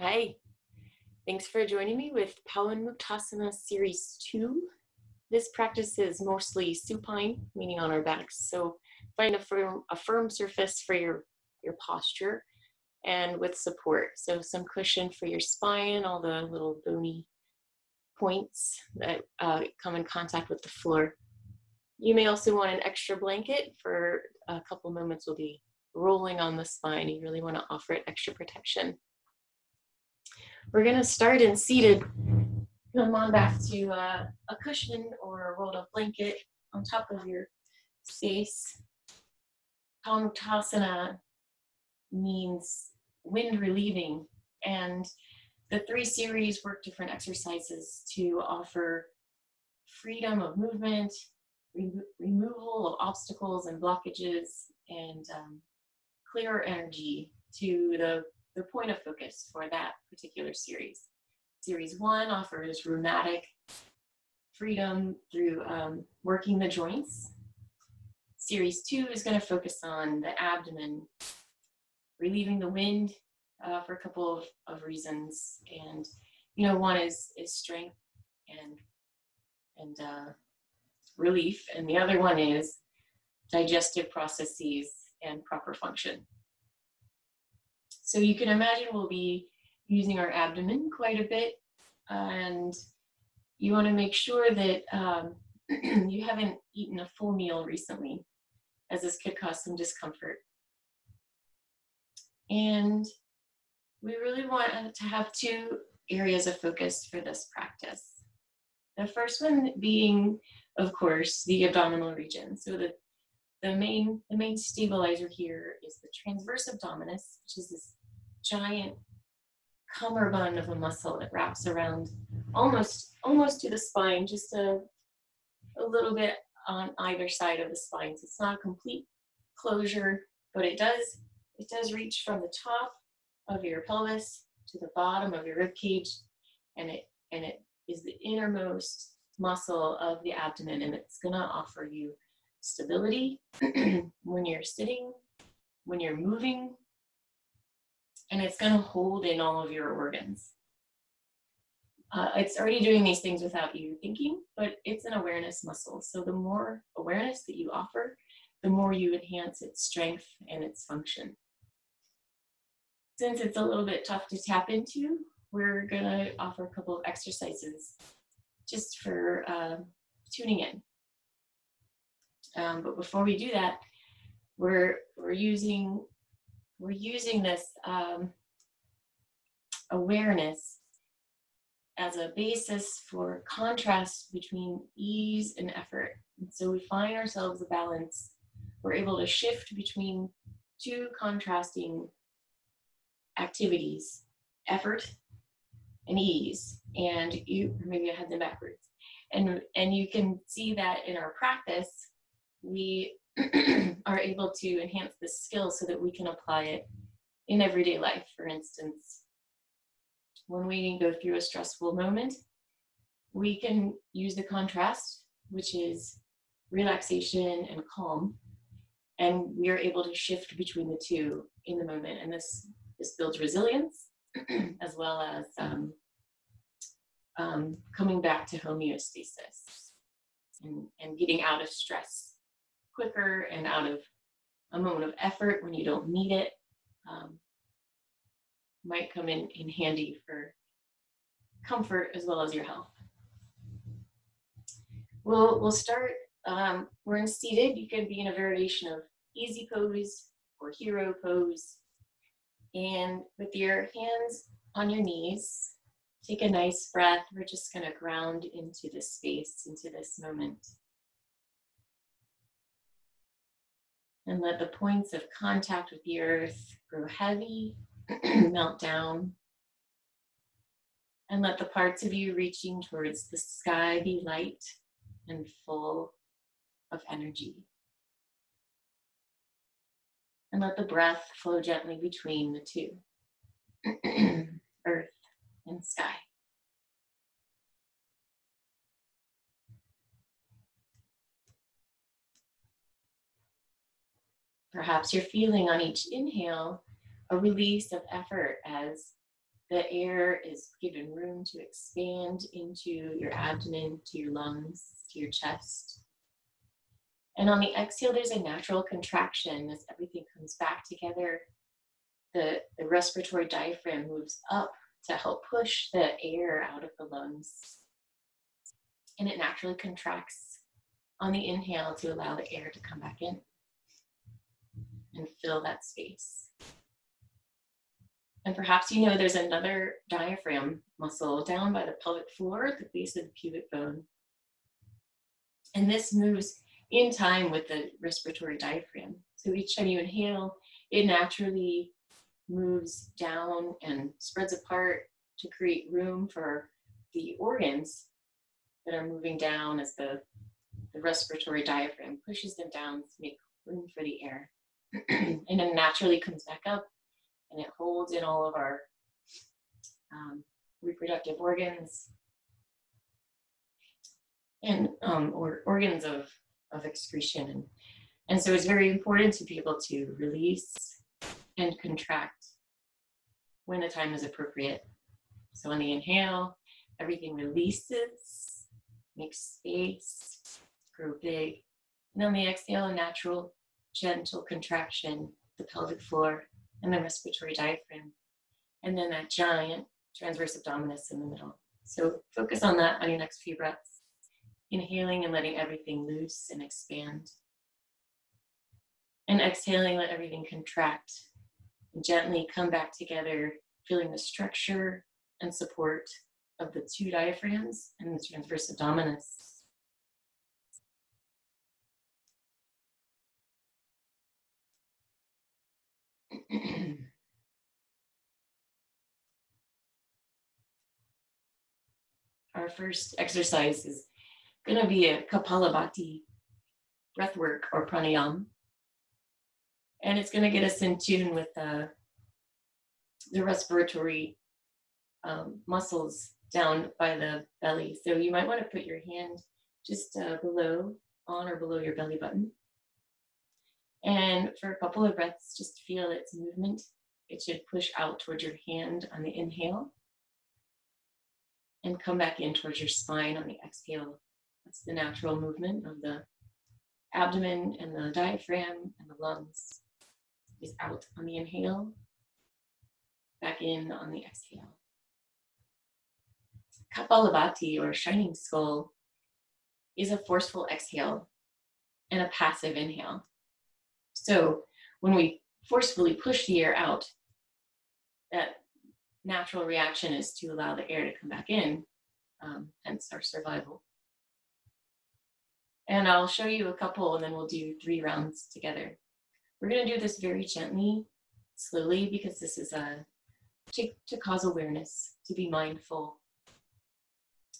Hi, thanks for joining me with Pawanmuktasana Series 2. This practice is mostly supine, meaning on our backs. So find a firm, a firm surface for your, your posture and with support. So some cushion for your spine, all the little bony points that uh, come in contact with the floor. You may also want an extra blanket for a couple moments we'll be rolling on the spine. You really want to offer it extra protection. We're going to start in seated. Come on back to uh, a cushion or a rolled up blanket on top of your space. Pawanmuktasana means wind relieving, and the three series work different exercises to offer freedom of movement, re removal of obstacles and blockages, and um, clearer energy to the, the point of focus for that particular series. Series one offers rheumatic freedom through um, working the joints. Series two is going to focus on the abdomen, relieving the wind uh, for a couple of, of reasons. And, you know, one is, is strength and, and uh, relief, and the other one is digestive processes and proper function. So you can imagine we'll be using our abdomen quite a bit, and you want to make sure that um, you haven't eaten a full meal recently, as this could cause some discomfort. And we really want to have two areas of focus for this practice. The first one being, of course, the abdominal region. So the, the main the main stabilizer here is the transverse abdominis, which is this giant cummerbund of a muscle that wraps around almost almost to the spine, just a a little bit on either side of the spine. So it's not a complete closure, but it does it does reach from the top of your pelvis to the bottom of your rib cage, and it and it is the innermost muscle of the abdomen, and it's gonna offer you stability when you're sitting, when you're moving, and it's gonna hold in all of your organs. Uh, it's already doing these things without you thinking, but it's an awareness muscle. So the more awareness that you offer, the more you enhance its strength and its function since it's a little bit tough to tap into, we're gonna offer a couple of exercises just for uh, tuning in. Um, but before we do that, we're we're using we're using this um, awareness as a basis for contrast between ease and effort. And so we find ourselves a balance. We're able to shift between two contrasting activities, effort and ease. And you, maybe I had them backwards. And, and you can see that in our practice, we are able to enhance this skill so that we can apply it in everyday life. For instance, when we go through a stressful moment, we can use the contrast, which is relaxation and calm, and we are able to shift between the two in the moment. And this this builds resilience as well as um, um, coming back to homeostasis and, and getting out of stress quicker and out of a moment of effort when you don't need it um, might come in, in handy for comfort as well as your health. We'll, we'll start, um, we're in seated. You can be in a variation of easy pose or hero pose and with your hands on your knees, take a nice breath. We're just going to ground into this space, into this moment. And let the points of contact with the earth grow heavy, and melt down. And let the parts of you reaching towards the sky be light and full of energy and let the breath flow gently between the two earth and sky. Perhaps you're feeling on each inhale a release of effort as the air is given room to expand into your abdomen, to your lungs, to your chest. And on the exhale, there's a natural contraction as everything comes back together. The, the respiratory diaphragm moves up to help push the air out of the lungs. And it naturally contracts on the inhale to allow the air to come back in and fill that space. And perhaps you know there's another diaphragm muscle down by the pelvic floor at the base of the pubic bone. And this moves in time with the respiratory diaphragm. So each time you inhale, it naturally moves down and spreads apart to create room for the organs that are moving down as the, the respiratory diaphragm pushes them down to make room for the air. and then naturally comes back up and it holds in all of our um, reproductive organs and um, or organs of, of excretion. And, and so it's very important to be able to release and contract when the time is appropriate. So on the inhale, everything releases, makes space, grow big. And on the exhale, a natural, gentle contraction, the pelvic floor and the respiratory diaphragm. And then that giant transverse abdominis in the middle. So focus on that on your next few breaths. Inhaling and letting everything loose and expand. And exhaling, let everything contract and gently come back together, feeling the structure and support of the two diaphragms and the transverse abdominis. Our first exercise is going to be a Kapalabhati breathwork or pranayam. And it's going to get us in tune with the, the respiratory um, muscles down by the belly. So you might want to put your hand just uh, below, on or below your belly button. And for a couple of breaths, just feel its movement. It should push out towards your hand on the inhale and come back in towards your spine on the exhale. That's the natural movement of the abdomen and the diaphragm and the lungs. Is out on the inhale, back in on the exhale. Kapalabhati or shining skull is a forceful exhale and a passive inhale. So when we forcefully push the air out, that natural reaction is to allow the air to come back in, um, hence our survival. And I'll show you a couple and then we'll do three rounds together. We're gonna do this very gently, slowly, because this is a, to, to cause awareness, to be mindful.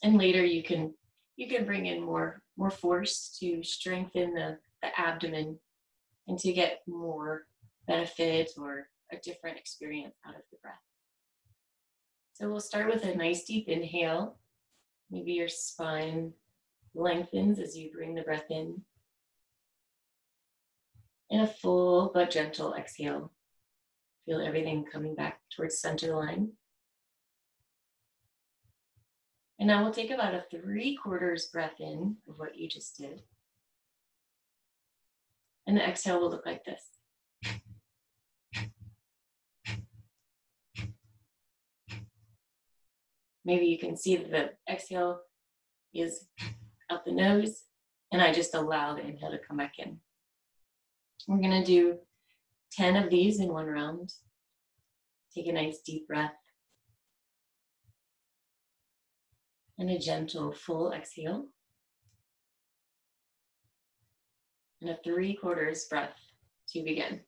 And later you can, you can bring in more, more force to strengthen the, the abdomen and to get more benefit or a different experience out of the breath. So we'll start with a nice deep inhale. Maybe your spine lengthens as you bring the breath in. And a full but gentle exhale. Feel everything coming back towards center line. And now we'll take about a three quarters breath in of what you just did. And the exhale will look like this. Maybe you can see that the exhale is out the nose, and I just allow the inhale to come back in. We're gonna do 10 of these in one round. Take a nice deep breath. And a gentle full exhale. And a three quarters breath to begin.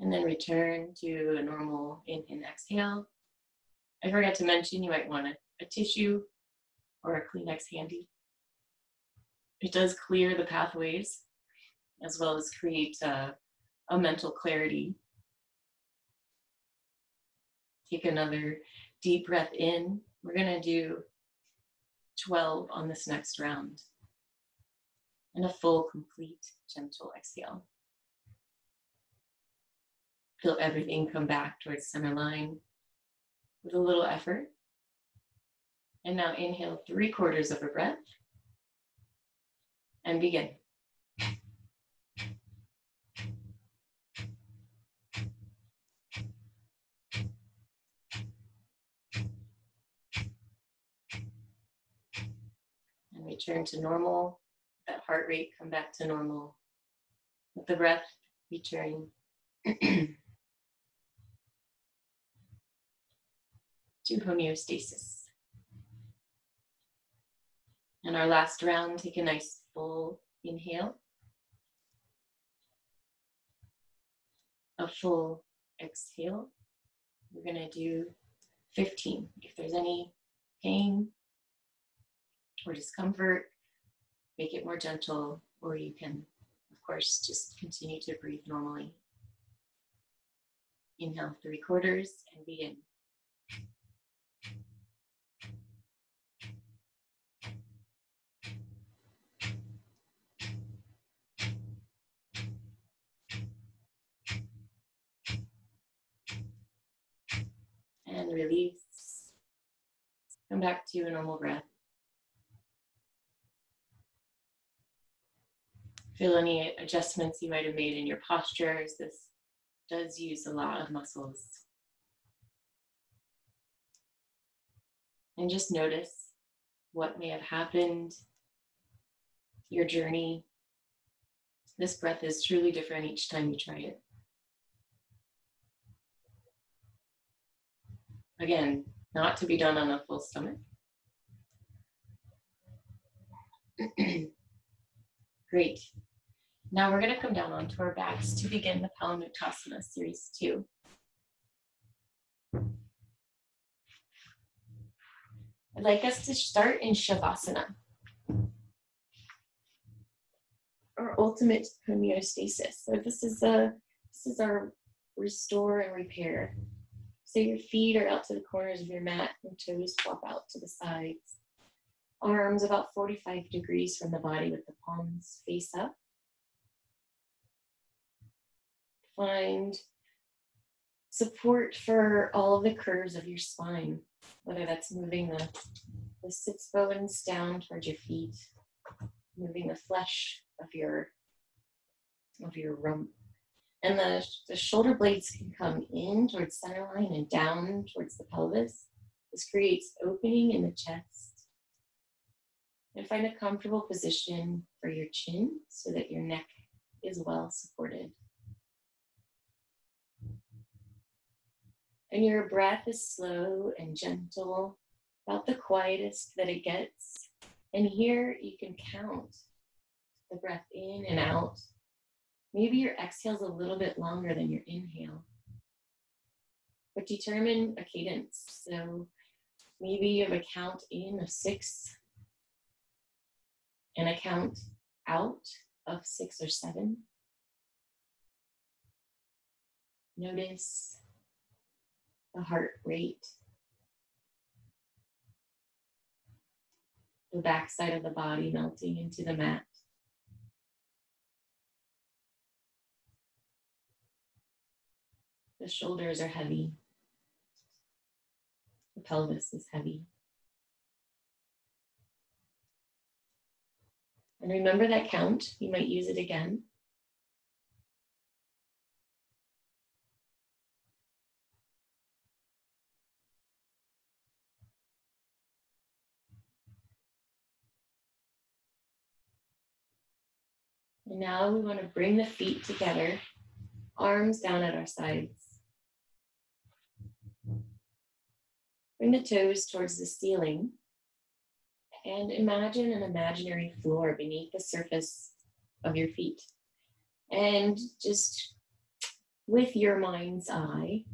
And then return to a normal in and exhale. I forgot to mention you might want a, a tissue or a Kleenex handy. It does clear the pathways as well as create uh, a mental clarity. Take another deep breath in. We're going to do 12 on this next round. And a full, complete, gentle exhale. Feel everything come back towards center line with a little effort. And now inhale three quarters of a breath and begin. And return to normal. That heart rate come back to normal. Let the breath return to homeostasis. And our last round, take a nice full inhale. A full exhale. We're going to do 15. If there's any pain or discomfort, make it more gentle, or you can, of course, just continue to breathe normally. Inhale three quarters and begin. And release. Come back to a normal breath. Feel any adjustments you might have made in your postures. this does use a lot of muscles. And just notice what may have happened, your journey. This breath is truly different each time you try it. Again, not to be done on a full stomach. Great. Now we're going to come down onto our backs to begin the Pawanmuktasana series two. I'd like us to start in Shavasana, our ultimate homeostasis. So this is a this is our restore and repair. So your feet are out to the corners of your mat and toes flop out to the sides. Arms about 45 degrees from the body with the palms face up. Find support for all of the curves of your spine, whether that's moving the, the sits bones down towards your feet, moving the flesh of your of your rump. And the, the shoulder blades can come in towards center line and down towards the pelvis. This creates opening in the chest. And find a comfortable position for your chin so that your neck is well supported. And your breath is slow and gentle, about the quietest that it gets. And here you can count the breath in and out. Maybe your exhale is a little bit longer than your inhale. But determine a cadence. So maybe you have a count in of six and a count out of six or seven. Notice the heart rate, the backside of the body melting into the mat. The shoulders are heavy. The pelvis is heavy. And remember that count. You might use it again. And now we want to bring the feet together, arms down at our sides. Bring the toes towards the ceiling and imagine an imaginary floor beneath the surface of your feet. And just with your mind's eye,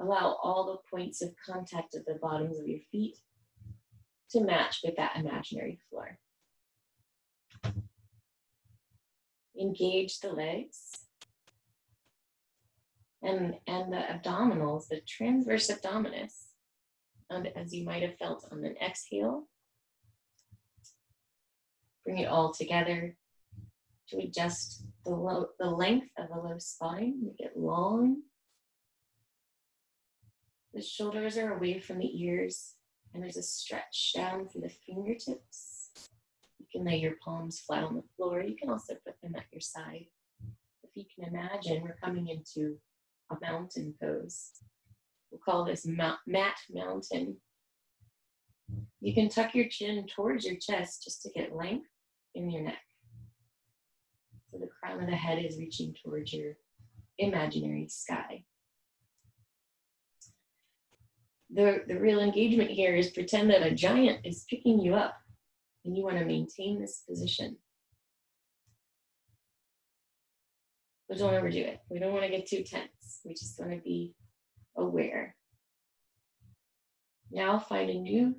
allow all the points of contact at the bottoms of your feet to match with that imaginary floor. Engage the legs and, and the abdominals, the transverse abdominis. And as you might have felt on an exhale, Bring it all together to adjust the, low, the length of the low spine. Make it long. The shoulders are away from the ears, and there's a stretch down through the fingertips. You can lay your palms flat on the floor. You can also put them at your side. If you can imagine, we're coming into a mountain pose. We'll call this mat mountain. You can tuck your chin towards your chest just to get length in your neck. So the crown of the head is reaching towards your imaginary sky. The, the real engagement here is pretend that a giant is picking you up and you want to maintain this position. But don't overdo it. We don't want to get too tense. We just want to be aware. Now find a new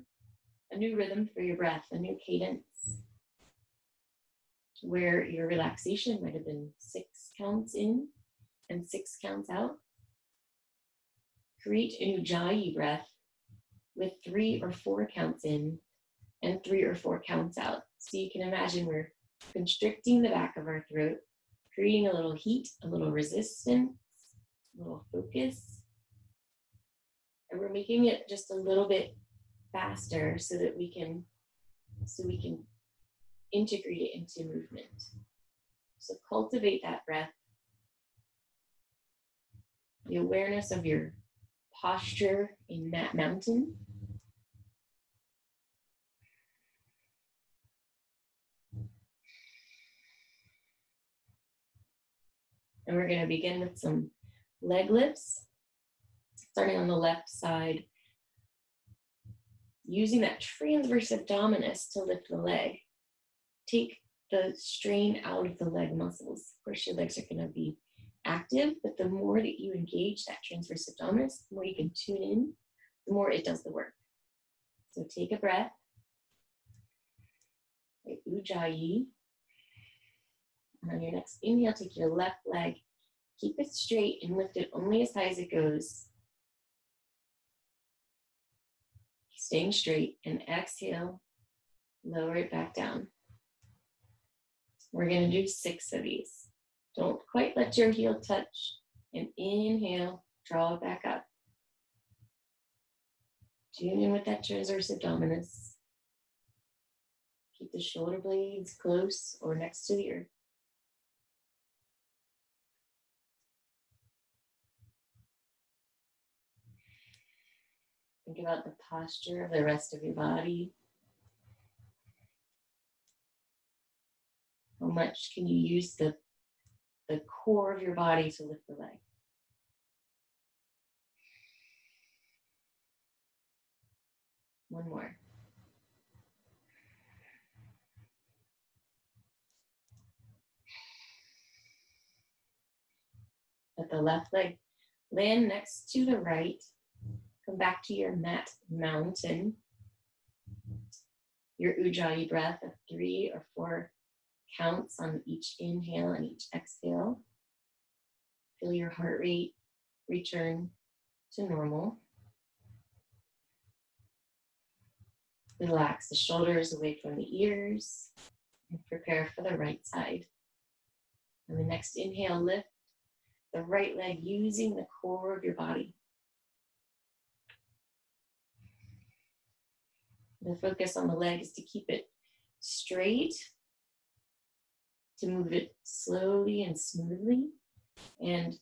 a new rhythm for your breath, a new cadence where your relaxation might have been six counts in and six counts out. Create a new Ujjayi breath with three or four counts in and three or four counts out. So you can imagine we're constricting the back of our throat, creating a little heat, a little resistance, a little focus. And we're making it just a little bit faster so that we can so we can integrate it into movement. So cultivate that breath. The awareness of your posture in that mountain. And we're going to begin with some leg lifts, starting on the left side, using that transverse abdominis to lift the leg take the strain out of the leg muscles. Of course, your legs are going to be active, but the more that you engage that transverse abdominis, the more you can tune in, the more it does the work. So take a breath. Ujjayi. And on your next inhale, take your left leg, keep it straight and lift it only as high as it goes. Staying straight and exhale, lower it back down. We're going to do six of these. Don't quite let your heel touch. And inhale, draw it back up. Tune in with that transverse abdominis. Keep the shoulder blades close or next to the earth. Think about the posture of the rest of your body. How much can you use the, the core of your body to lift the leg? One more. Let the left leg land next to the right. Come back to your mat mountain. Your Ujjayi breath of three or four counts on each inhale and each exhale. Feel your heart rate return to normal. Relax the shoulders away from the ears and prepare for the right side. On the next inhale, lift the right leg using the core of your body. The focus on the leg is to keep it straight to move it slowly and smoothly and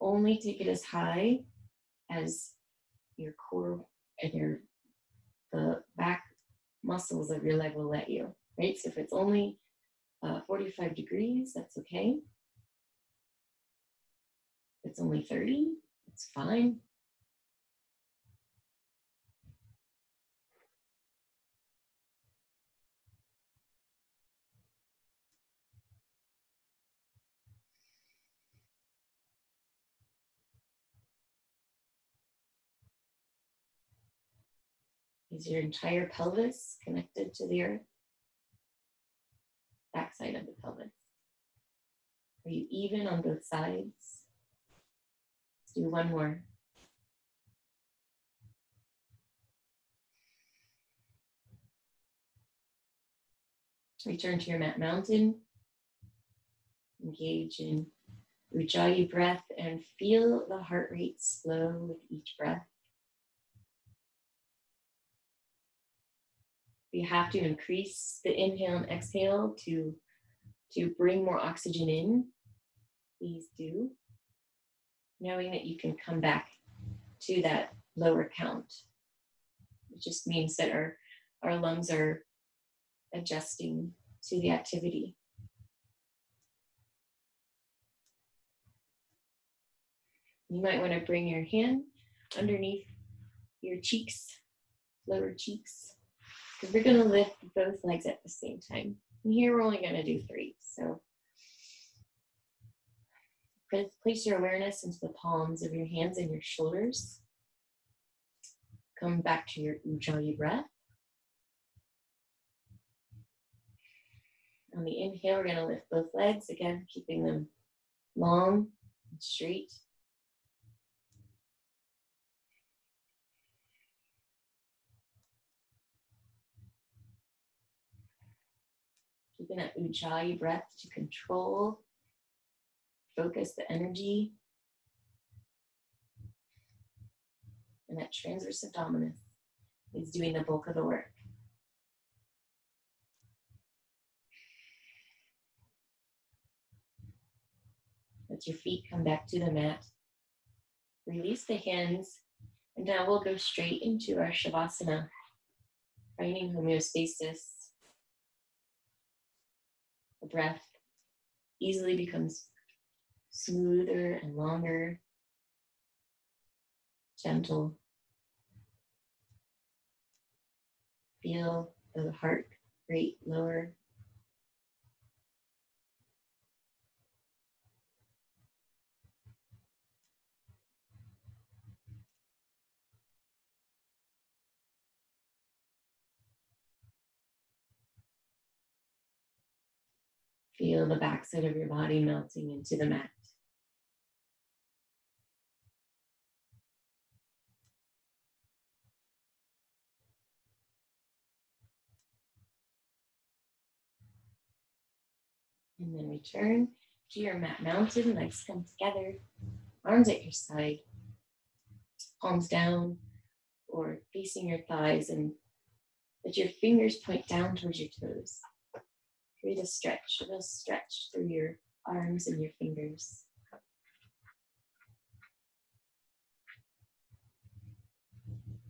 only take it as high as your core and your the back muscles of your leg will let you right? So if it's only uh, 45 degrees that's okay. If it's only 30 it's fine Is your entire pelvis connected to the earth? Backside of the pelvis. Are you even on both sides? Let's do one more. Return to your mat mountain. Engage in Ujjayi breath and feel the heart rate slow with each breath. You have to increase the inhale and exhale to, to bring more oxygen in. Please do. Knowing that you can come back to that lower count. It just means that our, our lungs are adjusting to the activity. You might want to bring your hand underneath your cheeks, lower cheeks, because we're going to lift both legs at the same time. And here we're only going to do three. So place your awareness into the palms of your hands and your shoulders. Come back to your Ujjayi breath. On the inhale, we're going to lift both legs again, keeping them long and straight. Keeping that Ujjayi breath to control, focus the energy. And that transverse abdominis is doing the bulk of the work. Let your feet come back to the mat. Release the hands. And now we'll go straight into our Shavasana, finding homeostasis. The breath easily becomes smoother and longer, gentle. Feel the heart rate lower. Feel the backside of your body melting into the mat. And then return to your mat mountain, legs come together, arms at your side, palms down or facing your thighs and let your fingers point down towards your toes. Create a stretch, a little stretch through your arms and your fingers.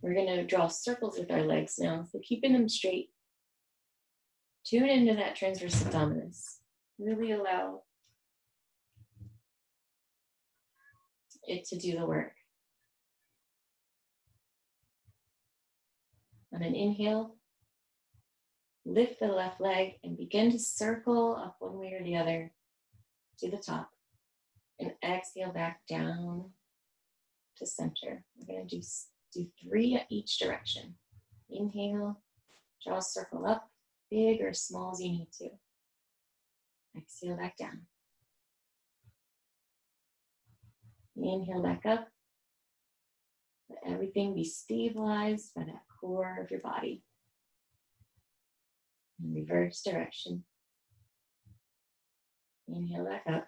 We're going to draw circles with our legs now. So keeping them straight. Tune into that transverse abdominis. Really allow it to do the work. On an inhale, lift the left leg and begin to circle up one way or the other to the top. And exhale back down to center. We're going to do, do three each direction. Inhale, draw a circle up, big or small as you need to. Exhale back down. Inhale back up. Let everything be stabilized by that core of your body reverse direction. Inhale back up.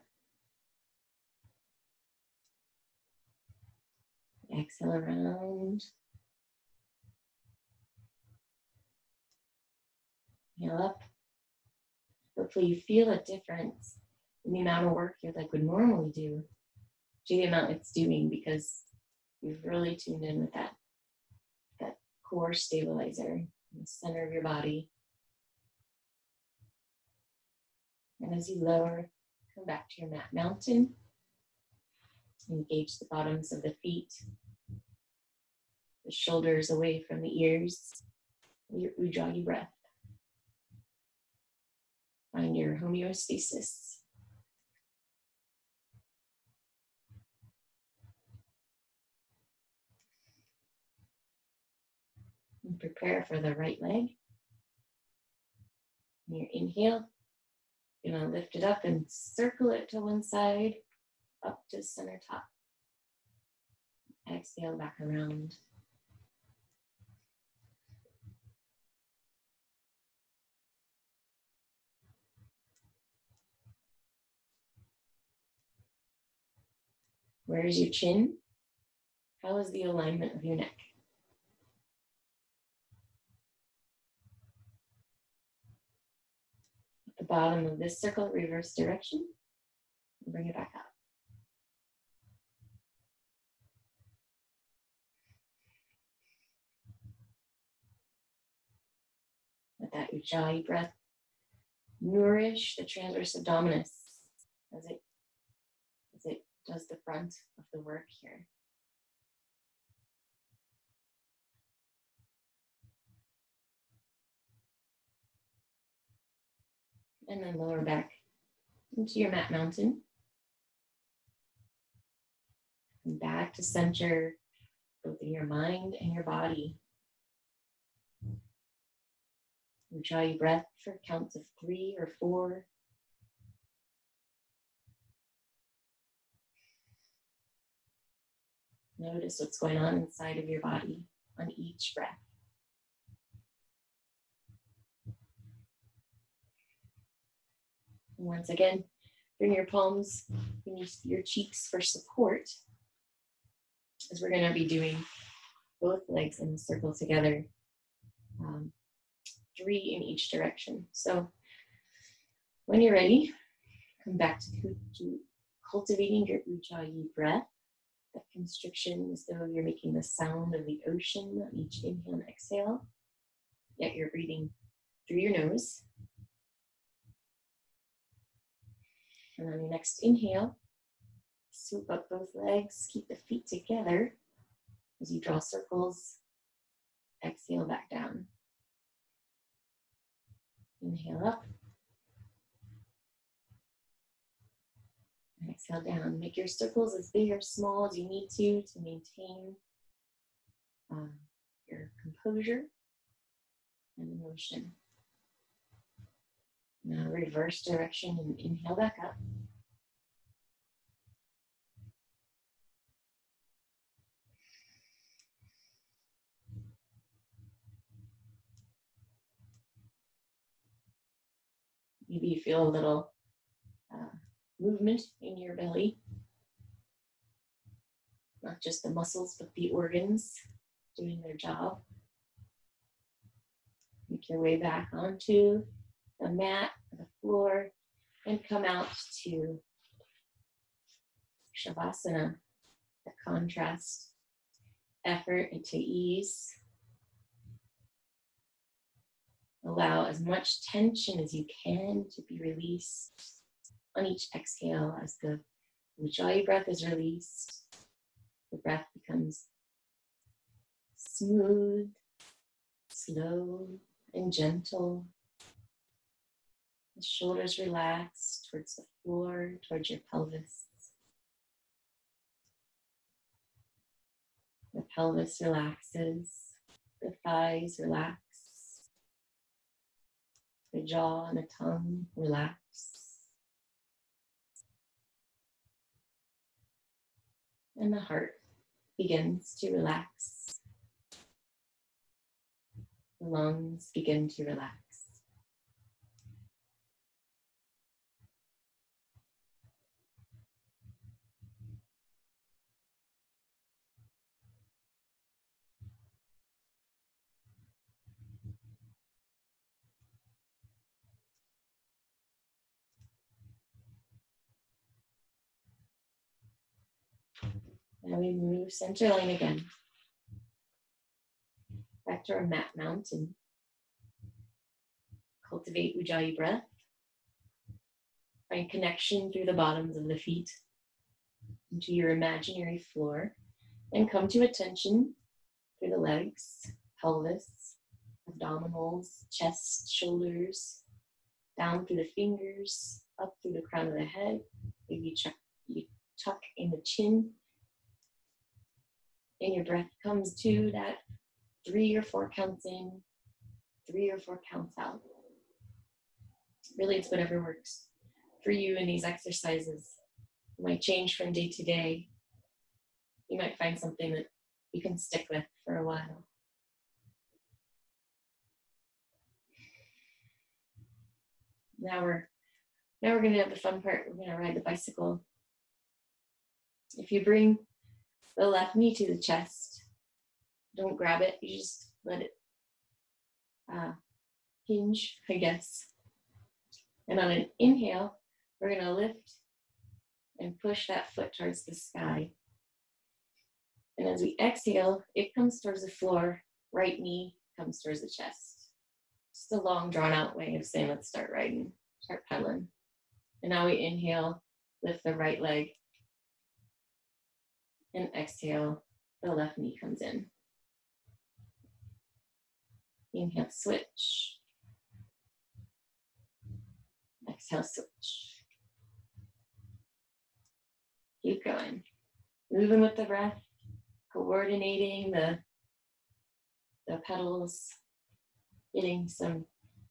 Exhale around. Inhale up. Hopefully you feel a difference in the amount of work your leg would normally do to the amount it's doing because you've really tuned in with that, that core stabilizer in the center of your body. And as you lower, come back to your mat mountain. Engage the bottoms of the feet, the shoulders away from the ears, your Ujjayi breath. Find your homeostasis. And prepare for the right leg. And your inhale, you know, lift it up and circle it to one side, up to center top. Exhale back around. Where is your chin? How is the alignment of your neck? The bottom of this circle, reverse direction. and Bring it back up. Let that Ujjayi breath nourish the transverse abdominis as it as it does the front of the work here. And then lower back into your mat mountain. And back to center both in your mind and your body. You draw your breath for counts of three or four. Notice what's going on inside of your body on each breath. Once again, bring your palms beneath your cheeks for support as we're going to be doing both legs in a circle together. Um, three in each direction. So when you're ready, come back to, to cultivating your Ujjayi breath. That constriction as though you're making the sound of the ocean on each inhale and exhale. Yet you're breathing through your nose. And on your next inhale, swoop up both legs, keep the feet together as you draw circles. Exhale back down. Inhale up. And exhale down. Make your circles as big or small as you need to to maintain um, your composure and emotion. Now reverse direction and inhale back up. Maybe you feel a little uh, movement in your belly. Not just the muscles, but the organs doing their job. Make your way back onto the mat, the floor, and come out to Shavasana, the contrast, effort into ease. Allow as much tension as you can to be released on each exhale as the Ujjayi breath is released. The breath becomes smooth, slow, and gentle. The shoulders relax towards the floor, towards your pelvis. The pelvis relaxes, the thighs relax, the jaw and the tongue relax. And the heart begins to relax. The lungs begin to relax. Now we move center line again. Back to our mat mountain. Cultivate Ujjayi breath. Find connection through the bottoms of the feet into your imaginary floor. And come to attention through the legs, pelvis, abdominals, chest, shoulders, down through the fingers, up through the crown of the head. Maybe you, tuck in the chin and your breath comes to mm-hmm. that three or four counts in, three or four counts out. Really, it's whatever works for you in these exercises. It might change from day to day. You might find something that you can stick with for a while. Now we're now we're gonna have the fun part. We're gonna ride the bicycle If you bring the left knee to the chest, don't grab it, you just let it uh, hinge, I guess. And on an inhale, we're going to lift and push that foot towards the sky. And as we exhale, it comes towards the floor, right knee comes towards the chest. Just a long, drawn out way of saying, let's start riding, start pedaling. And now we inhale, lift the right leg. And exhale, the left knee comes in. Inhale, switch. Exhale, switch. Keep going. Moving with the breath, coordinating the, the pedals, getting some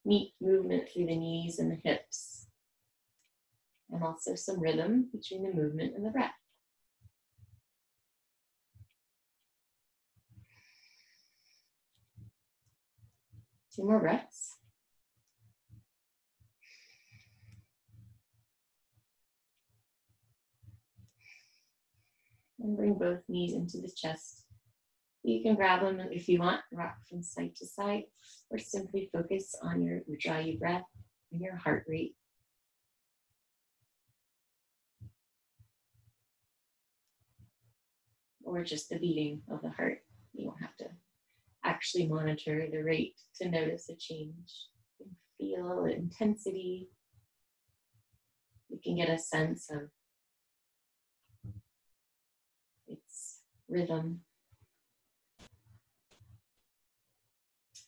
neat movement through the knees and the hips, and also some rhythm between the movement and the breath. Two more breaths. And bring both knees into the chest. You can grab them if you want, rock from side to side, or simply focus on your Ujjayi breath and your heart rate. Or just the beating of the heart. You don't have to actually monitor the rate to notice a change. Feel intensity. You can get a sense of its rhythm.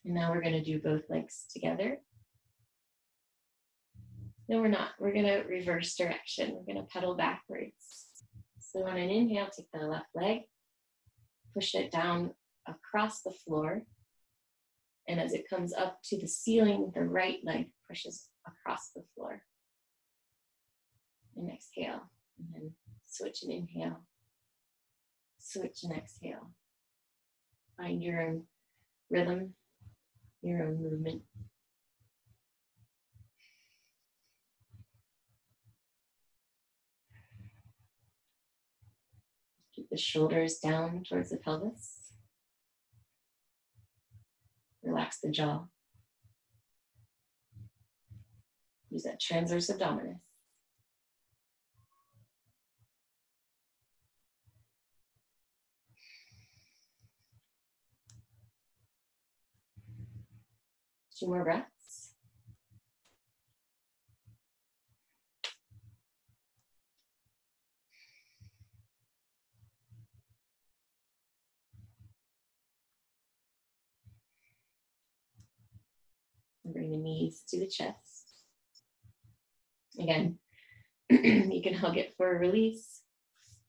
And now we're going to do both legs together. No, we're not. We're going to reverse direction. We're going to pedal backwards. So on an inhale, take the left leg, push it down across the floor. And as it comes up to the ceiling, the right leg pushes across the floor. And exhale. And then switch and inhale. Switch and exhale. Find your own rhythm, your own movement. Keep the shoulders down towards the pelvis. Relax the jaw. Use that transverse abdominis. Two more breaths. Bring the knees to the chest. Again, you can hug it for a release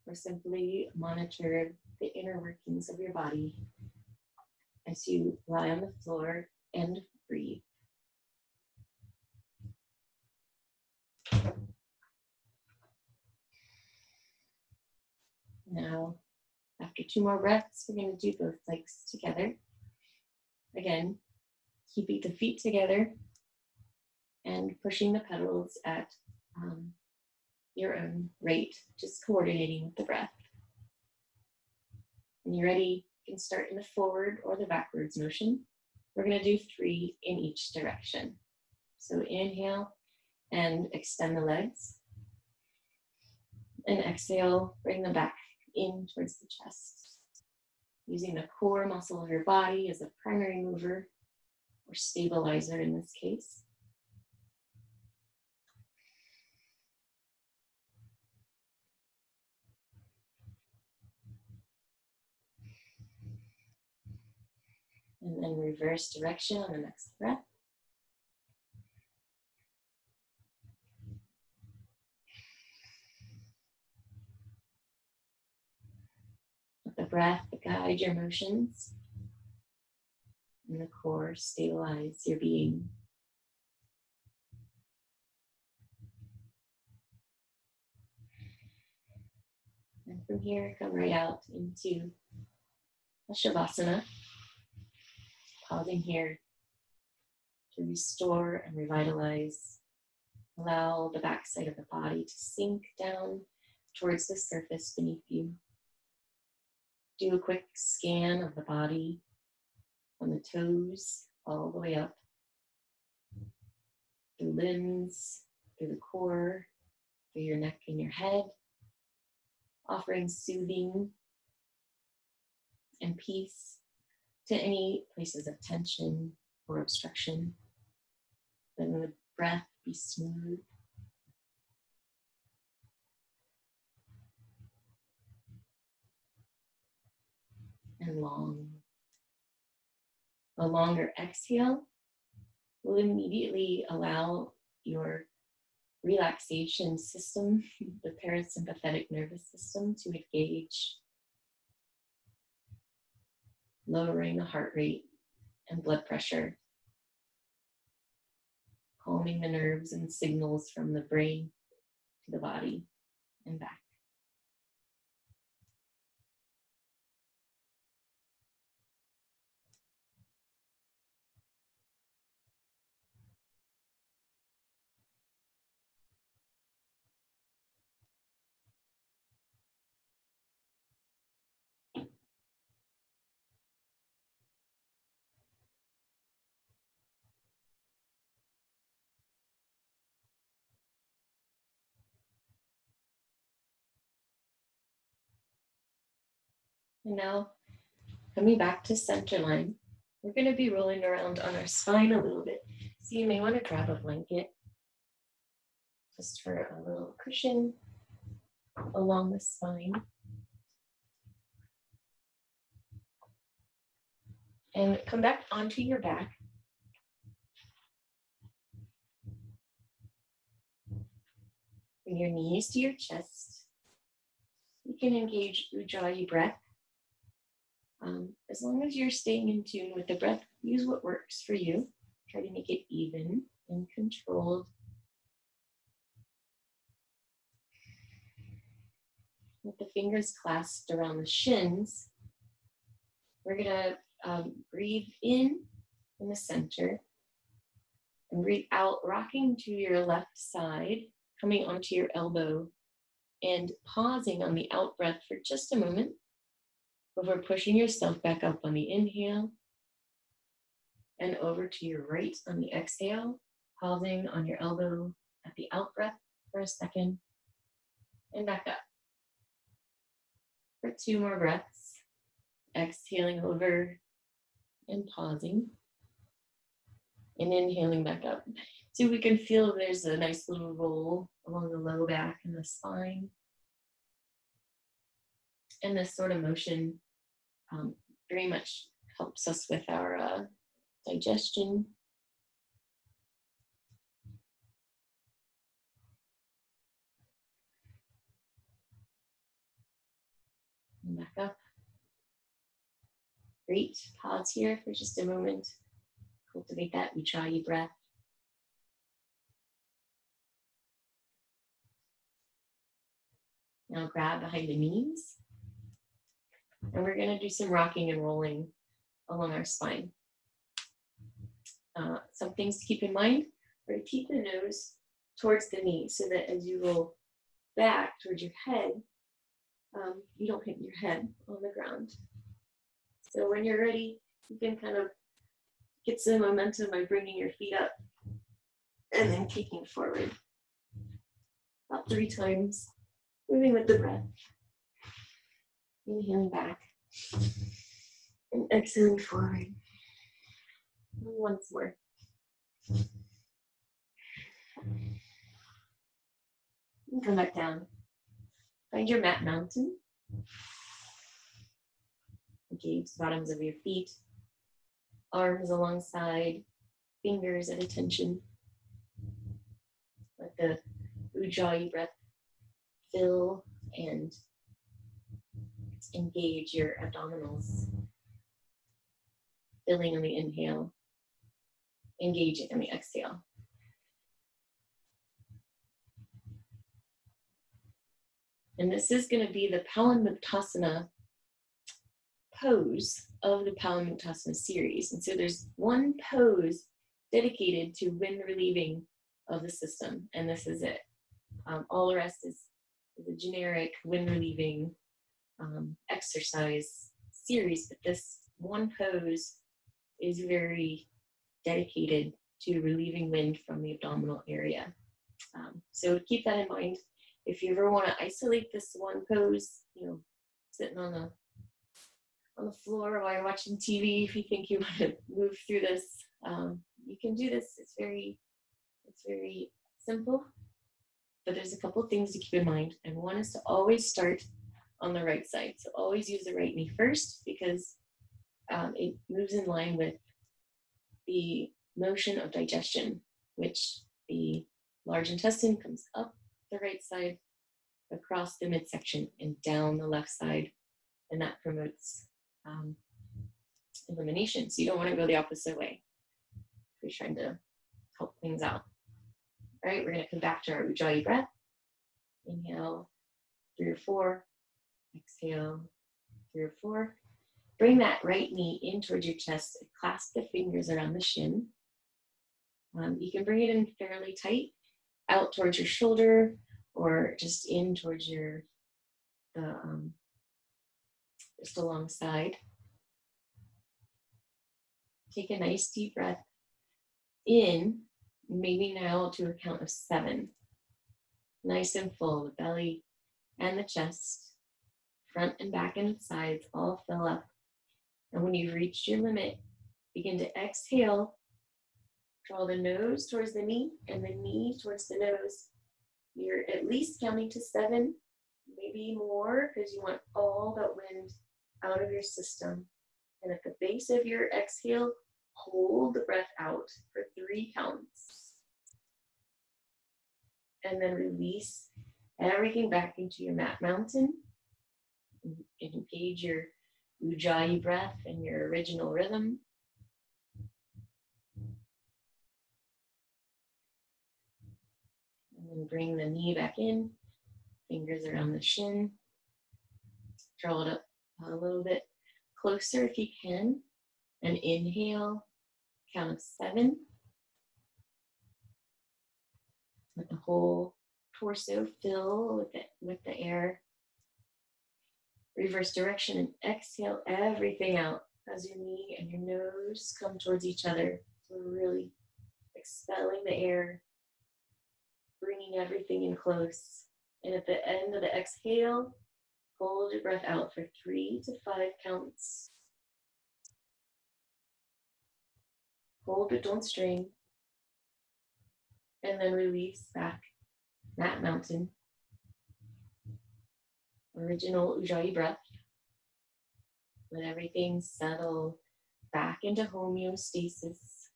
or simply monitor the inner workings of your body as you lie on the floor and breathe. Now, after two more breaths, we're going to do both legs together. Again, keeping the feet together and pushing the pedals at um, your own rate, just coordinating with the breath. When you're ready, you can start in the forward or the backwards motion. We're going to do three in each direction. So inhale and extend the legs. And exhale, bring them back in towards the chest. Using the core muscle of your body as a primary mover or stabilizer in this case. And then reverse direction on the next breath. Let the breath guide your motions and the core stabilize your being. And from here, come right out into a Shavasana, pausing here to restore and revitalize. Allow the backside of the body to sink down towards the surface beneath you. Do a quick scan of the body from the toes all the way up, through limbs, through the core, through your neck and your head, offering soothing and peace to any places of tension or obstruction. Then the breath be smooth. And long. A longer exhale will immediately allow your relaxation system, the parasympathetic nervous system, to engage, lowering the heart rate and blood pressure, calming the nerves and signals from the brain to the body and back. And now coming back to center line, we're going to be rolling around on our spine a little bit. So you may want to grab a blanket just for a little cushion along the spine. And come back onto your back. Bring your knees to your chest. You can engage Ujjayi breath um, as long as you're staying in tune with the breath, use what works for you. Try to make it even and controlled. With the fingers clasped around the shins, we're to um, breathe in in the center and breathe out, rocking to your left side, coming onto your elbow, and pausing on the out breath for just a moment before pushing yourself back up on the inhale and over to your right on the exhale, pausing on your elbow at the out breath for a second and back up. For two more breaths, exhaling over and pausing and inhaling back up. So we can feel there's a nice little roll along the low back and the spine. And this sort of motion um, very much helps us with our uh, digestion. Back up. Great. Pause here for just a moment. Cultivate that Ujjayi breath. Now grab behind the knees. And we're going to do some rocking and rolling along our spine. Uh, some things to keep in mind. Keep the nose towards the knee so that as you roll back towards your head, um, you don't hit your head on the ground. So when you're ready, you can kind of get some momentum by bringing your feet up and then kicking forward. About three times, moving with the breath. Inhaling back. And exhaling forward. Once more. And come back down. Find your mat mountain. Engage the bottoms of your feet. Arms alongside, fingers at attention. Let the Ujjayi breath fill and engage your abdominals. Filling on the inhale, engaging on the exhale. And this is going to be the Pawanmuktasana pose of the Pawanmuktasana series. And so there's one pose dedicated to wind relieving of the system, and this is it. Um, all the rest is the generic wind relieving um, exercise series, but this one pose is very dedicated to relieving wind from the abdominal area. Um, so keep that in mind. If you ever want to isolate this one pose, you know, sitting on the on the floor while you're watching TV, if you think you want to move through this, um, you can do this. It's very, it's very simple, but there's a couple things to keep in mind. And one is to always start on the right side. So always use the right knee first because um, it moves in line with the motion of digestion, which the large intestine comes up the right side, across the midsection, and down the left side. And that promotes um, elimination. So you don't want to go the opposite way. We're trying to help things out. All right, we're going to come back to our Ujjayi breath. Inhale, three or four. Exhale, three or four. Bring that right knee in towards your chest. Clasp the fingers around the shin. Um, you can bring it in fairly tight, out towards your shoulder, or just in towards your, the, um, just alongside. Take a nice deep breath in, maybe now to a count of seven. Nice and full, the belly and the chest, front and back and sides all fill up. And when you've reached your limit, begin to exhale. Draw the nose towards the knee and the knee towards the nose. You're at least counting to seven, maybe more, because you want all that wind out of your system. And at the base of your exhale, hold the breath out for three counts. And then release everything back into your mat mountain. Engage your Ujjayi breath and your original rhythm. And then bring the knee back in, fingers around the shin. Draw it up a little bit closer if you can. And inhale, count of seven. Let the whole torso fill with it with the air. Reverse direction and exhale everything out as your knee and your nose come towards each other. So really expelling the air, bringing everything in close. And at the end of the exhale, hold your breath out for three to five counts. Hold but don't strain. And then release back that mountain. Original Ujjayi breath. Let everything settle back into homeostasis.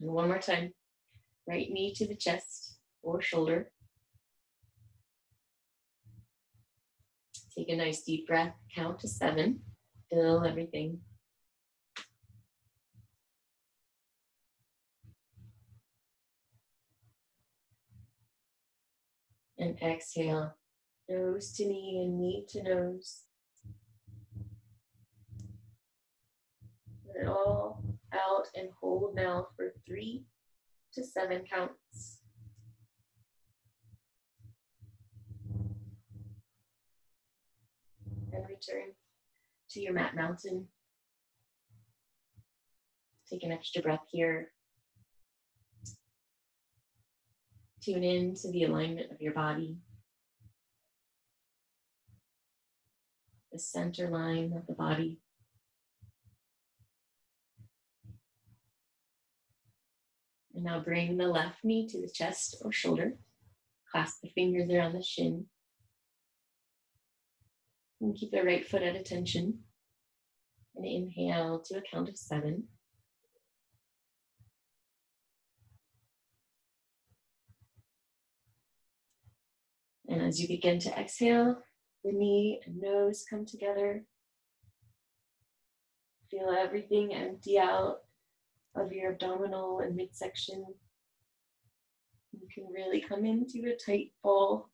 And one more time. Right knee to the chest or shoulder. Take a nice deep breath. Count to seven. Fill everything. And exhale, nose to knee and knee to nose. Let it all out and hold now for three to seven counts. And return to your mat mountain. Take an extra breath here. Tune in to the alignment of your body. The center line of the body. And now bring the left knee to the chest or shoulder. Clasp the fingers around the shin. And keep the right foot at attention. And inhale to a count of seven. And as you begin to exhale, the knee and nose come together. Feel everything empty out of your abdominal and midsection. You can really come into a tight ball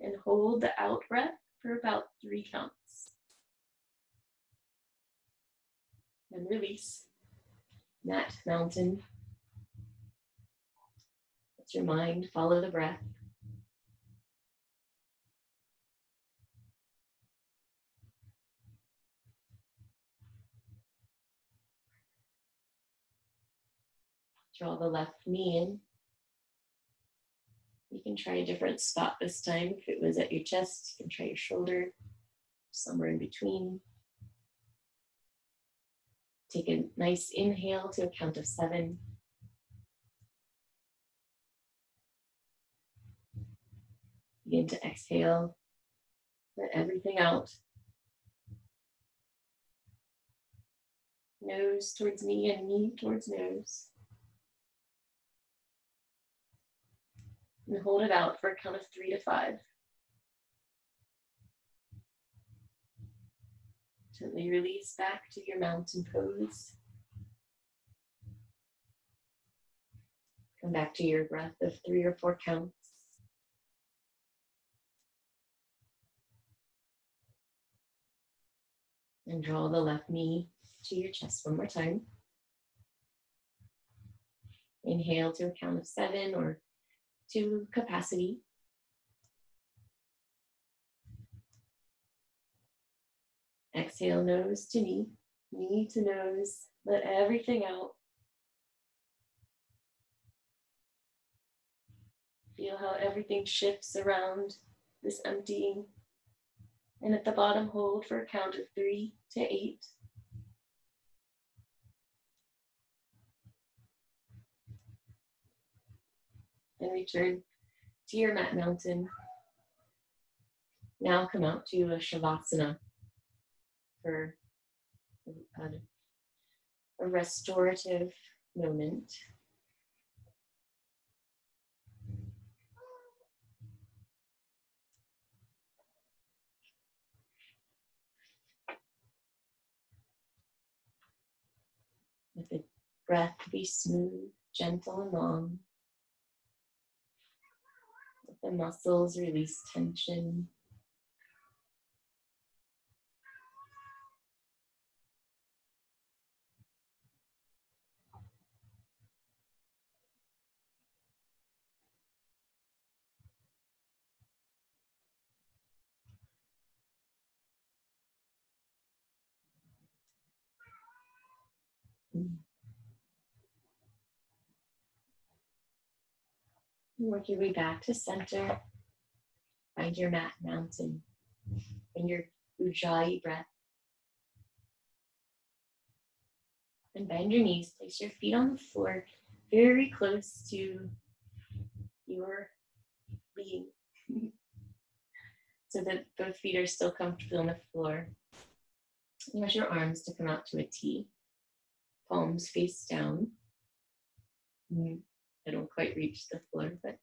and hold the out breath for about three counts. And release. Mat mountain. Let your mind follow the breath. Draw the left knee in. You can try a different spot this time. If it was at your chest, you can try your shoulder, somewhere in between. Take a nice inhale to a count of seven. Begin to exhale. Let everything out. Nose towards knee and knee towards nose. And hold it out for a count of three to five. Gently release back to your mountain pose. Come back to your breath of three or four counts. And draw the left knee to your chest one more time. Inhale to a count of seven or to capacity. Exhale, nose to knee, knee to nose. Let everything out. Feel how everything shifts around this emptying. And at the bottom, hold for a count of three to eight. And return to your mat mountain. Now come out to a Shavasana for a, a restorative moment. Let the breath be smooth, gentle, and long. The muscles release tension. Mm. Work your way back to center. Find your mat mountain and your ujjayi breath. And bend your knees. Place your feet on the floor very close to your being. so that both feet are still comfortable on the floor. Use your arms to come out to a T palms face down. Mm-hmm. I don't quite reach the floor, but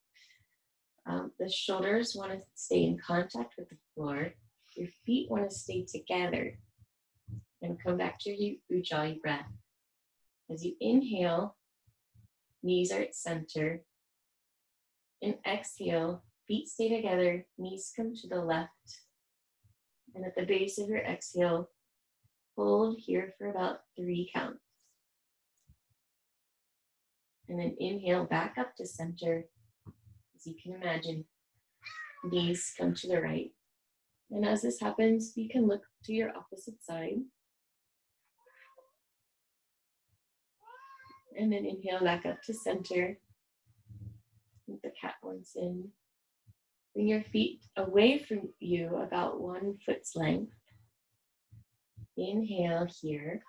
um, the shoulders want to stay in contact with the floor. Your feet want to stay together and come back to your Ujjayi breath. As you inhale, knees are at center. And exhale, feet stay together, knees come to the left. And at the base of your exhale, hold here for about three counts. And then inhale back up to center. As you can imagine, knees come to the right. And as this happens, you can look to your opposite side. And then inhale back up to center. Keep the cat once in. Bring your feet away from you about one foot's length. Inhale here.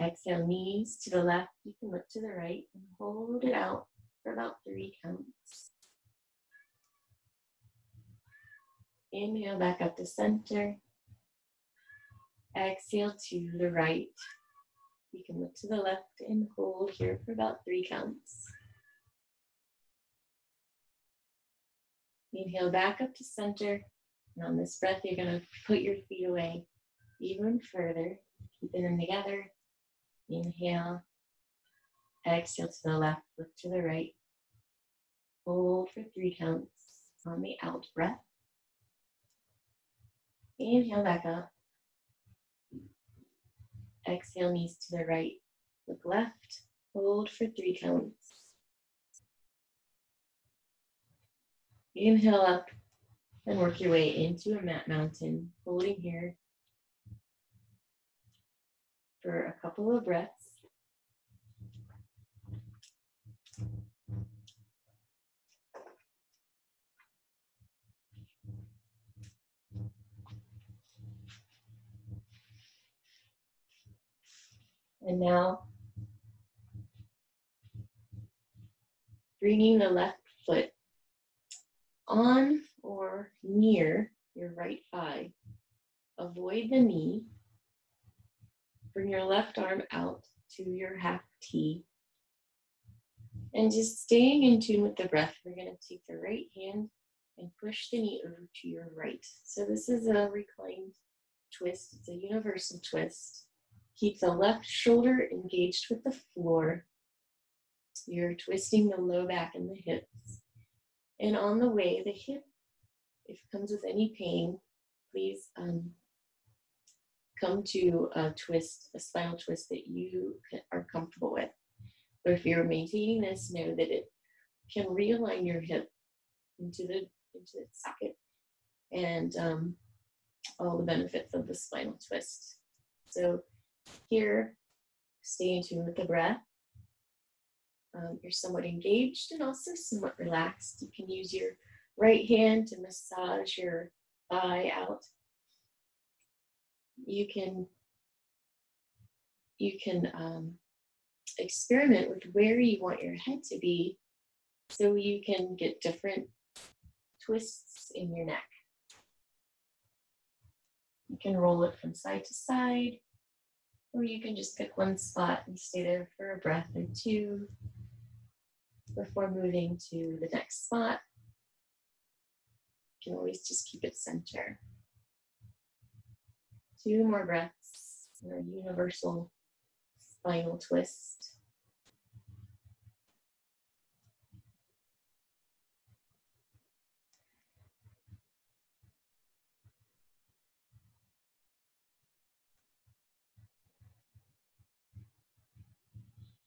Exhale, knees to the left. You can look to the right and hold it out for about three counts. Inhale back up to center. Exhale to the right. You can look to the left and hold here for about three counts. Inhale back up to center. And on this breath, you're going to put your feet away even further, keeping them together. Inhale. Exhale to the left, look to the right. Hold for three counts on the out breath. Inhale back up. Exhale, knees to the right. Look left. Hold for three counts. Inhale up and work your way into a mat mountain, holding here for a couple of breaths. And now bringing the left foot on or near your right thigh. Avoid the knee. Bring your left arm out to your half T. And just staying in tune with the breath, we're going to take the right hand and push the knee over to your right. So this is a reclined twist, it's a universal twist. Keep the left shoulder engaged with the floor. You're twisting the low back and the hips. And on the way, the hip, if it comes with any pain, please um, come to a twist, a spinal twist that you are comfortable with. But if you're maintaining this, know that it can realign your hip into the into its socket and um, all the benefits of the spinal twist. So here, stay in tune with the breath. Um, you're somewhat engaged and also somewhat relaxed. You can use your right hand to massage your thigh out. You can you can um, experiment with where you want your head to be so you can get different twists in your neck. You can roll it from side to side, or you can just pick one spot and stay there for a breath or two before moving to the next spot. You can always just keep it center. Two more breaths in a universal spinal twist.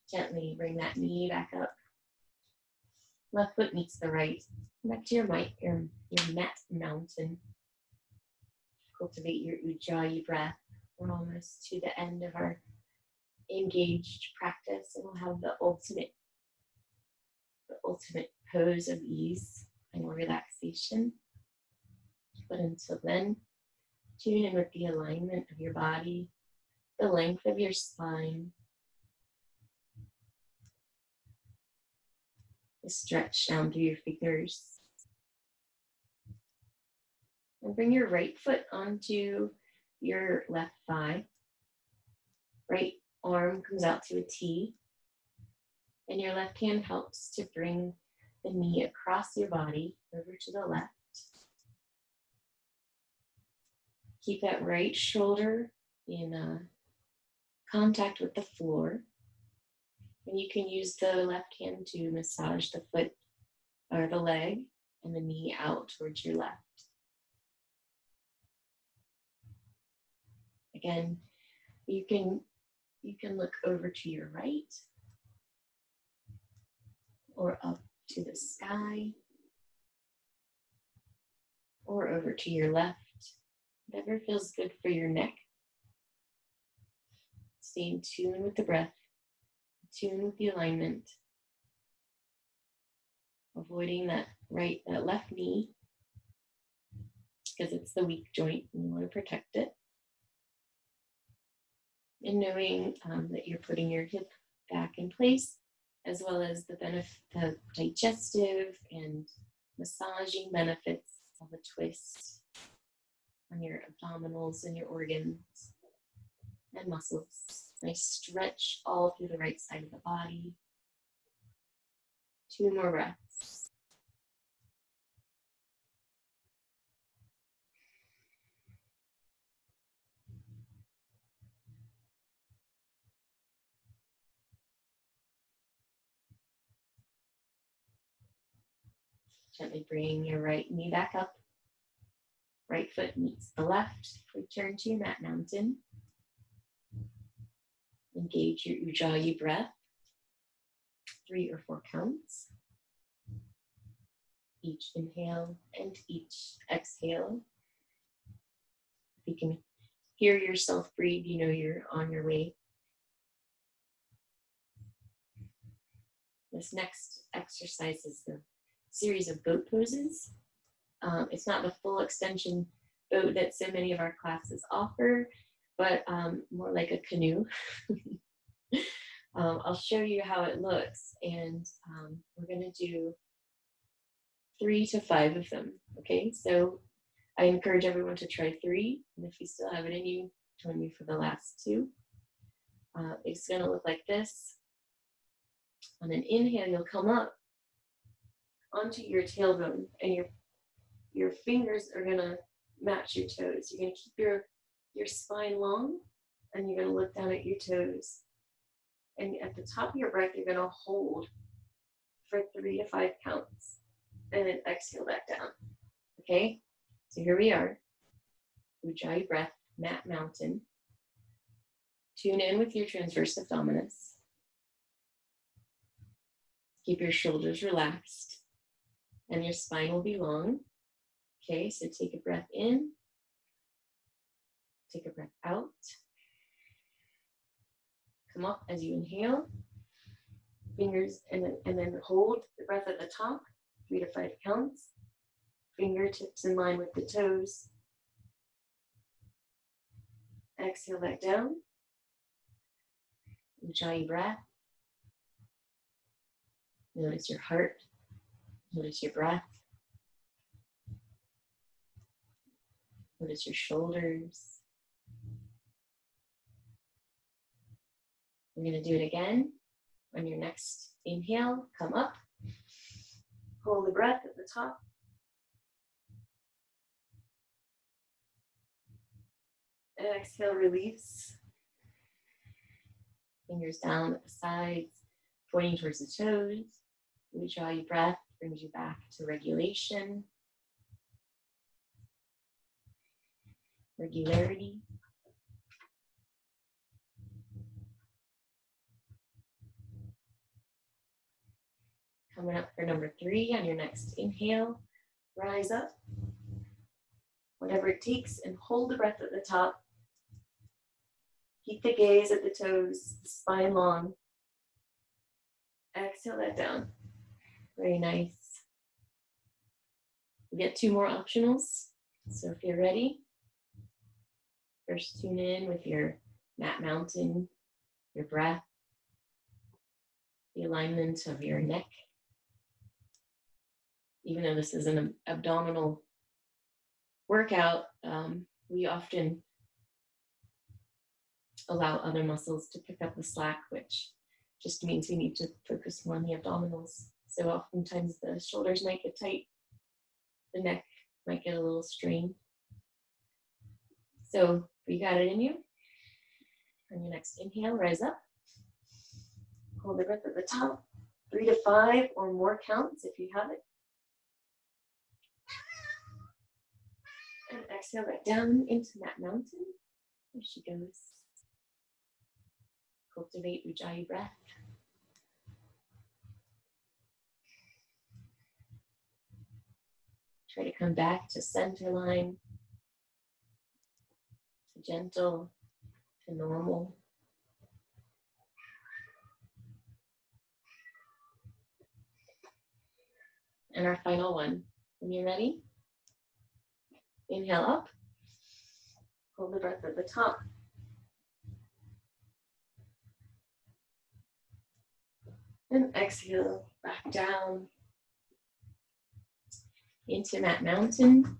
Gently bring that knee back up. Left foot meets the right. Back to your mic, your, your mat mountain. Cultivate your ujjayi breath. We're almost to the end of our engaged practice, and we'll have the ultimate, the ultimate pose of ease and relaxation. But until then, tune in with the alignment of your body, the length of your spine, the Stretch down through your fingers. And bring your right foot onto your left thigh. Right arm comes out to a T. And your left hand helps to bring the knee across your body over to the left. Keep that right shoulder in uh, contact with the floor. And you can use the left hand to massage the foot or the leg and the knee out towards your left. Again, you can you can look over to your right or up to the sky or over to your left, whatever feels good for your neck. Stay in tune with the breath tune with the alignment, avoiding that right, that left knee, because it's the weak joint and you want to protect it. And knowing um, that you're putting your hip back in place, as well as the benefit, the digestive and massaging benefits of a twist on your abdominals and your organs and muscles. Nice stretch all through the right side of the body. Two more breaths. Gently bring your right knee back up. Right foot meets the left. Return to your mat mountain. Engage your ujjayi breath, three or four counts. each inhale and each exhale. If you can hear yourself breathe, you know you're on your way. This next exercise is the series of boat poses. Um, it's not the full extension boat that so many of our classes offer, but um, more like a canoe. um, I'll show you how it looks, and um, we're going to do three to five of them. Okay, so I encourage everyone to try three, and if you still have it in you, join me for the last two. Uh, it's going to look like this. On an inhale, you'll come up onto your tailbone, and your your fingers are to match your toes. You're to keep your your spine long, and you're to look down at your toes. And at the top of your breath, you're to hold for three to five counts, and then exhale back down. Okay, so here we are. Ujjayi breath, mat mountain. Tune in with your transverse abdominis. Keep your shoulders relaxed, and your spine will be long. Okay, so take a breath in, take a breath out. Come up as you inhale, fingers, and then, and then hold the breath at the top, three to five counts. Fingertips in line with the toes. Exhale back down. Ujjayi breath. Notice your heart. Notice your breath. Notice your shoulders. We're going to do it again. On your next inhale, come up. Hold the breath at the top. And exhale, release. Fingers down at the sides, pointing towards the toes. We draw your breath brings you back to regulation. regularity. Coming up for number three on your next inhale, rise up. Whatever it takes, and hold the breath at the top. Keep the gaze at the toes, spine long. Exhale that down. Very nice. We get two more optionals. So if you're ready, First, tune in with your mat mountain, your breath, the alignment of your neck. Even though this is an abdominal workout, um, we often allow other muscles to pick up the slack, which just means we need to focus more on the abdominals. So oftentimes the shoulders might get tight, the neck might get a little strained. So you got it in you. On your next inhale, rise up. Hold the breath at the top. Three to five or more counts if you have it. And exhale back down into that mountain. There she goes. Cultivate Ujjayi breath. Try to come back to center line to gentle to normal. And our final one. When you're ready, inhale up, hold the breath at the top. And exhale back down into that mountain.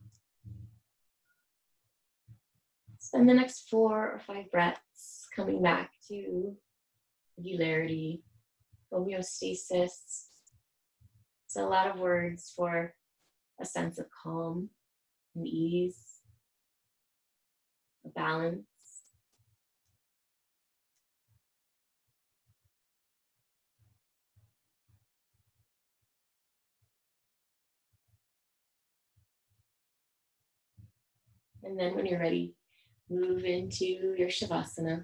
Spend the next four or five breaths coming back to regularity, homeostasis. It's a lot of words for a sense of calm and ease, a balance. And then when you're ready, Move into your Shavasana.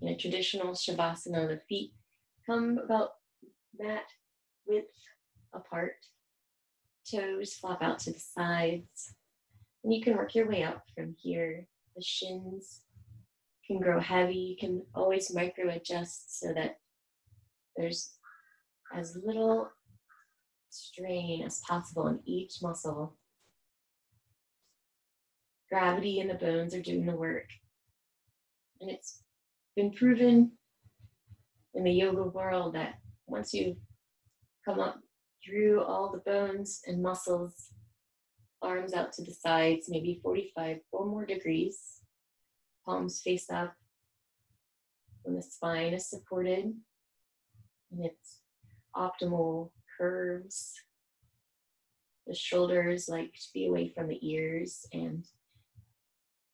In a traditional Shavasana, the feet come about mat width apart. Toes flop out to the sides. And you can work your way up from here. The shins can grow heavy. You can always micro adjust so that there's as little strain as possible in each muscle. Gravity and the bones are doing the work. And it's been proven in the yoga world that once you come up through all the bones and muscles, arms out to the sides, maybe 45, or more degrees, palms face up, when the spine is supported in its optimal curves. The shoulders like to be away from the ears and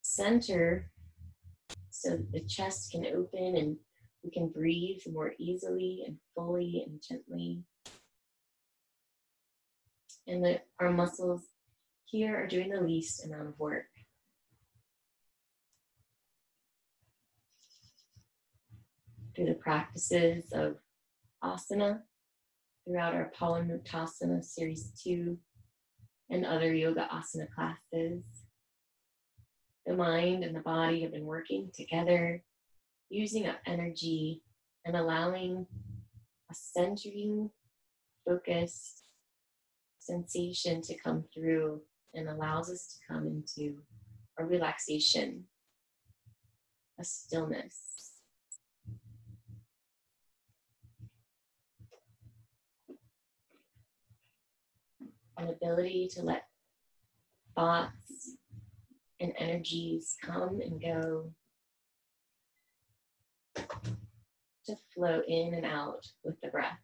center so the chest can open and we can breathe more easily and fully and gently. And the, our muscles here are doing the least amount of work. Through the practices of asana throughout our Pawanmuktasana Series 2 and other Yoga Asana classes. The mind and the body have been working together, using up energy and allowing a centering, focused sensation to come through and allows us to come into a relaxation, a stillness. An ability to let thoughts and energies come and go, to flow in and out with the breath.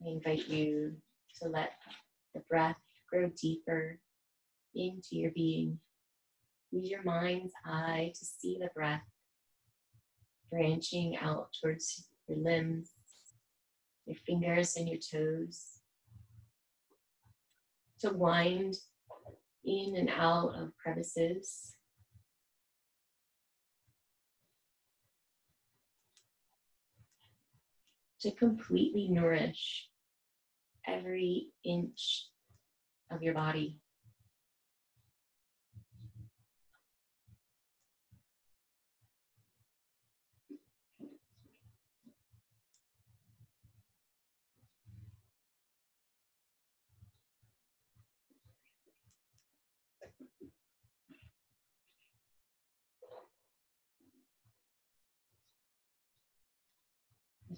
I invite you to let the breath grow deeper into your being. Use your mind's eye to see the breath branching out towards your limbs, your fingers, and your toes. To wind in and out of crevices. To completely nourish every inch of your body.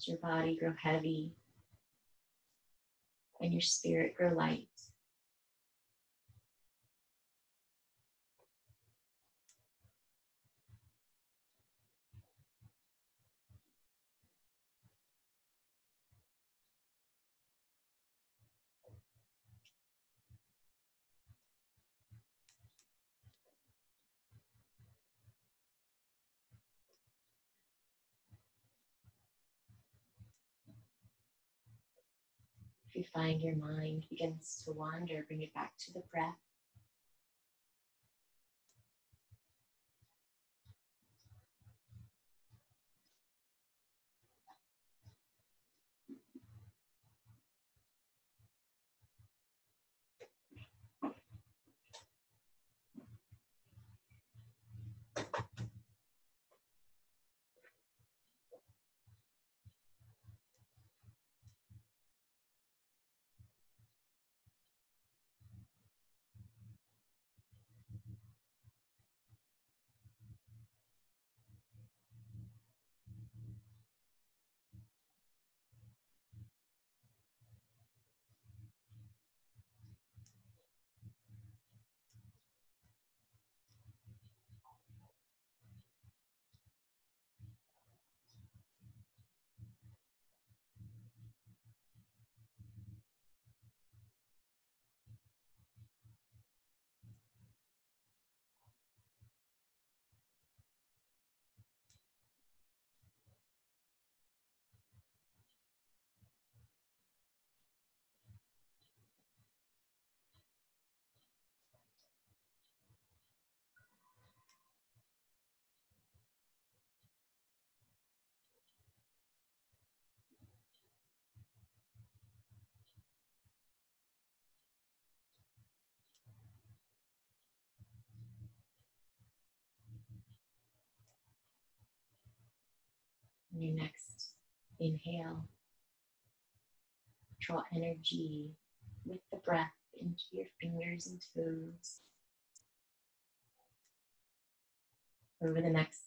Your body grow heavy and your spirit grow light. If you find your mind begins to wander, bring it back to the breath. Your next inhale, draw energy with the breath into your fingers and toes. Over the next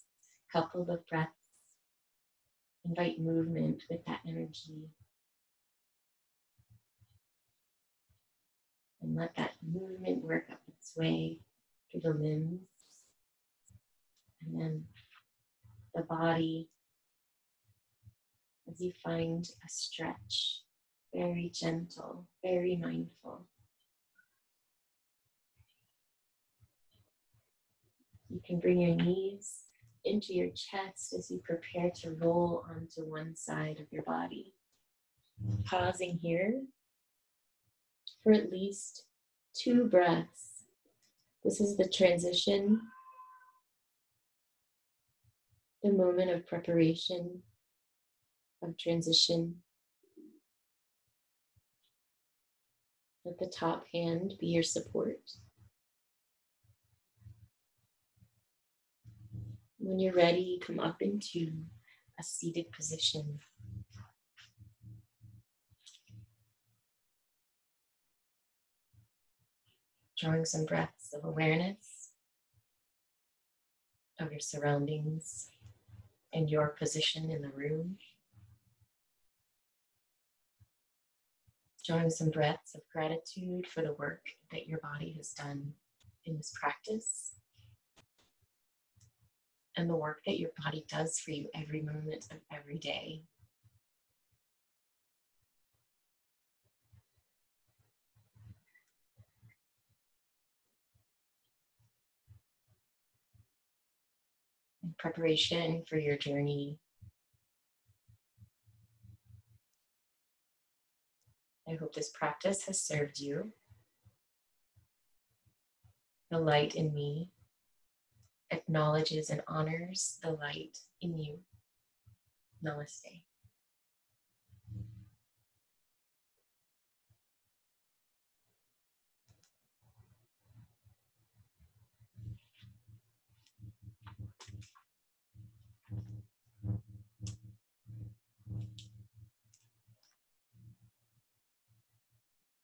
couple of breaths, invite movement with that energy. And let that movement work up its way through the limbs. And then the body as you find a stretch, very gentle, very mindful. You can bring your knees into your chest as you prepare to roll onto one side of your body. Pausing here for at least two breaths. This is the transition, the moment of preparation, of transition. Let the top hand be your support. When you're ready, come up into a seated position. Drawing some breaths of awareness of your surroundings and your position in the room. Drawing some breaths of gratitude for the work that your body has done in this practice and the work that your body does for you every moment of every day. In preparation for your journey, I hope this practice has served you. The light in me acknowledges and honors the light in you. Namaste.